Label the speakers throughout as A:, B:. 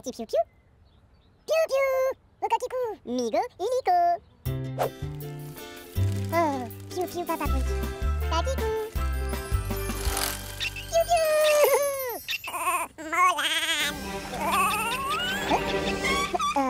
A: パチピュピュピュピュうかきくみぐいにくピュピュパパくん。かきくピュピュもらん。あ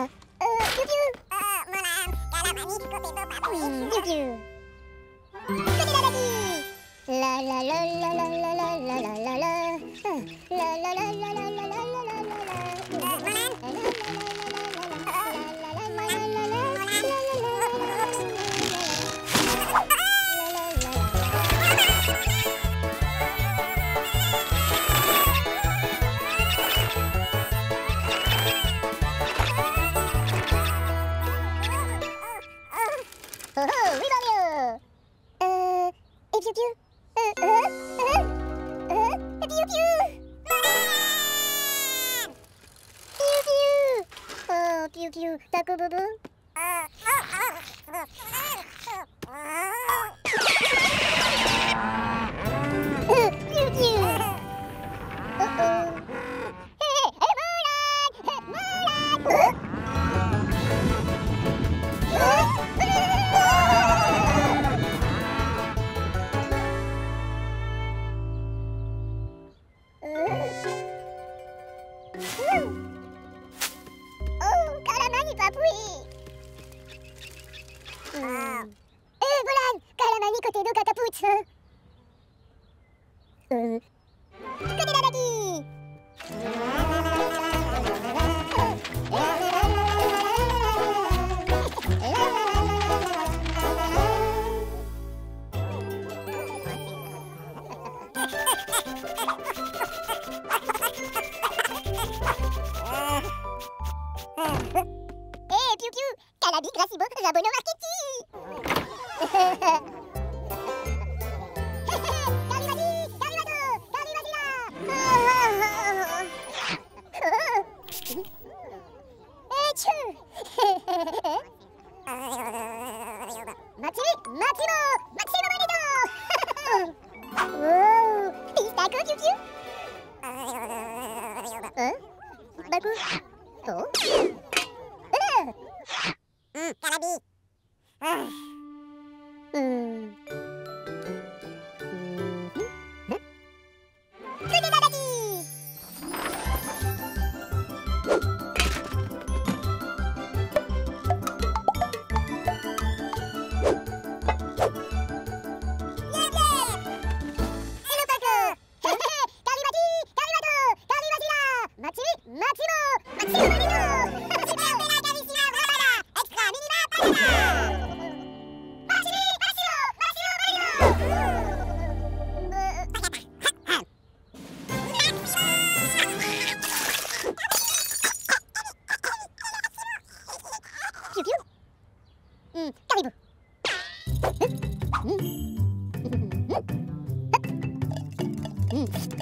A: vie.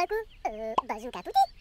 A: Baku, euh, Bazooka Pouti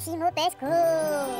A: Maximo Pesco. Oh,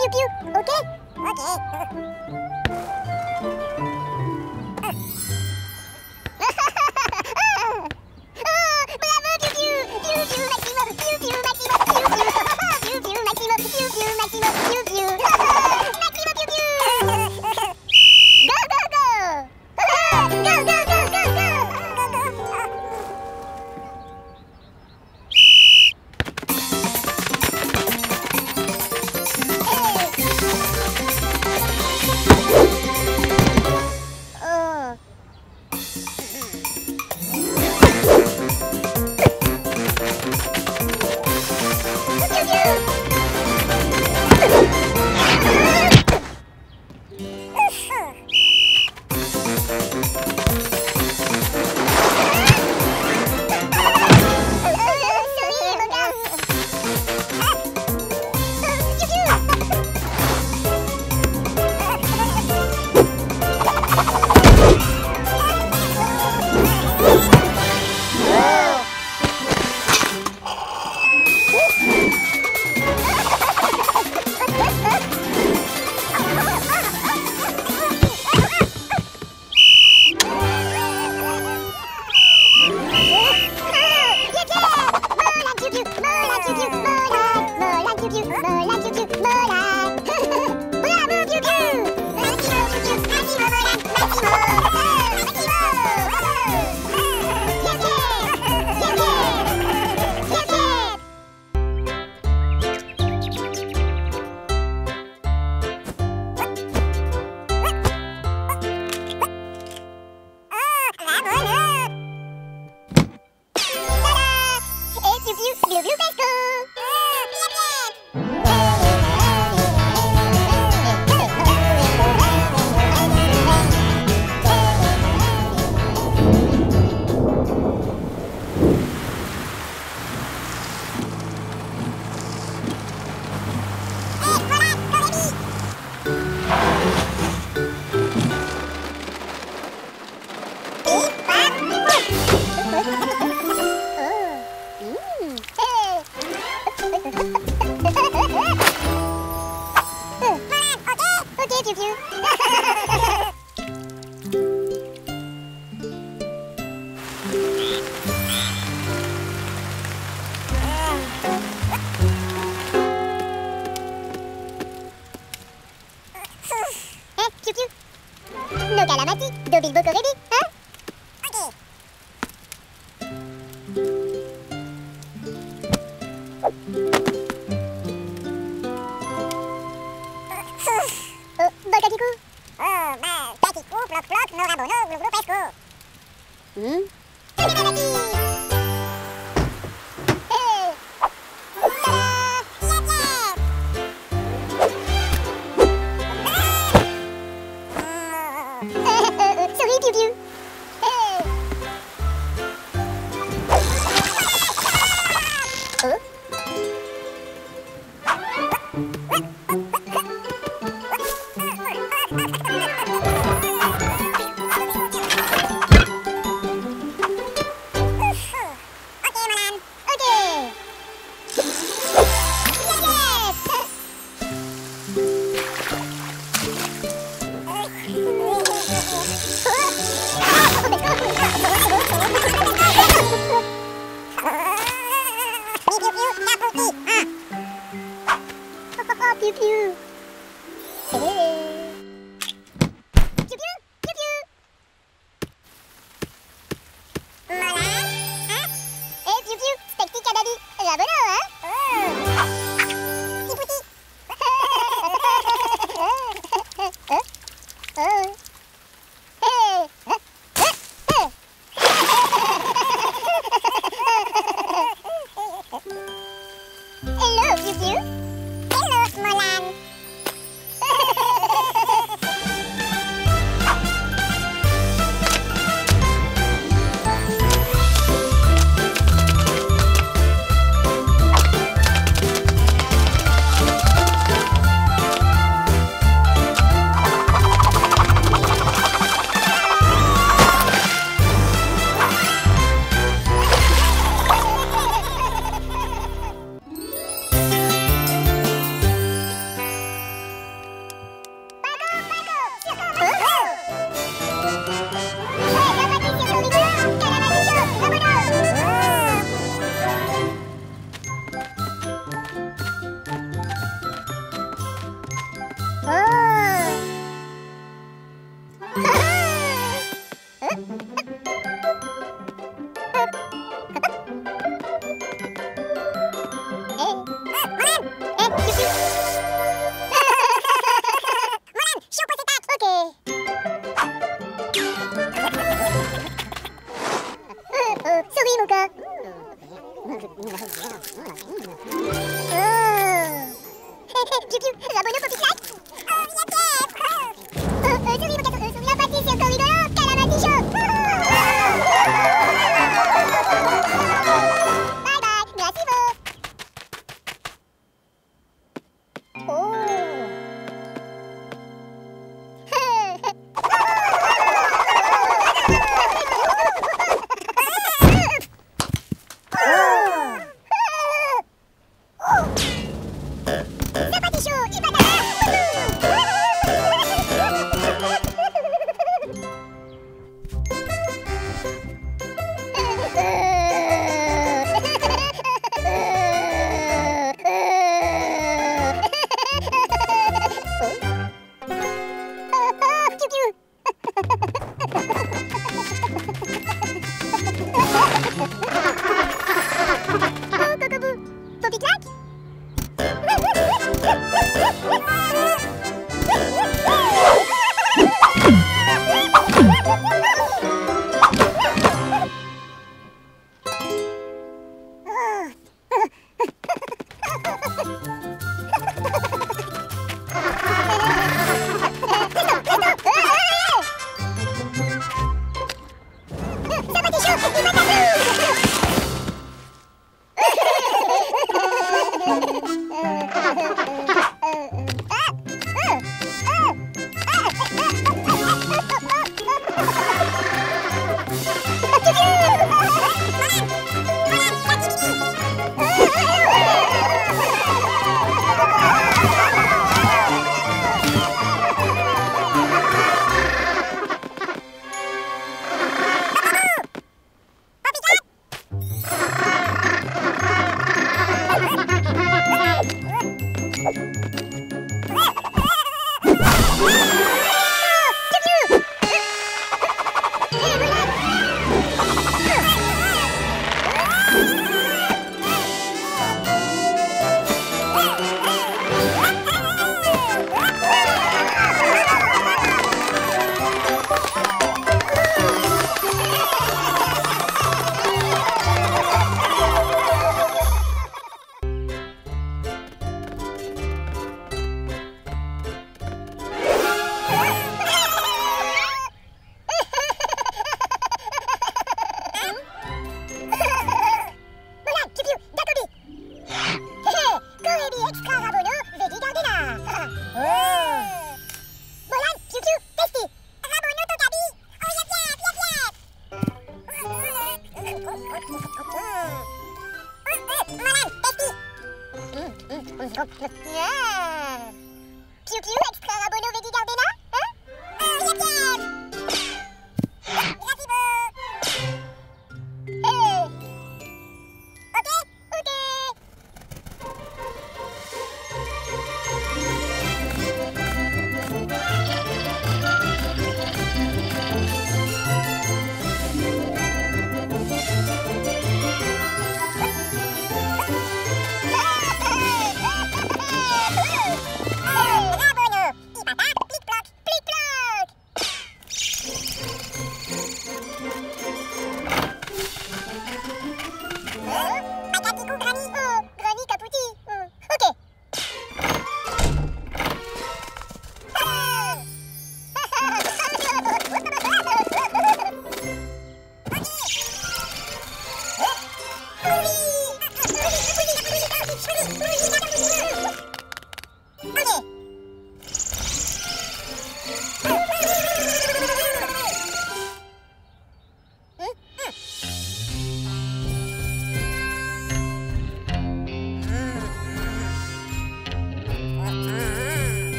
A: pew pew. Okay? Okay.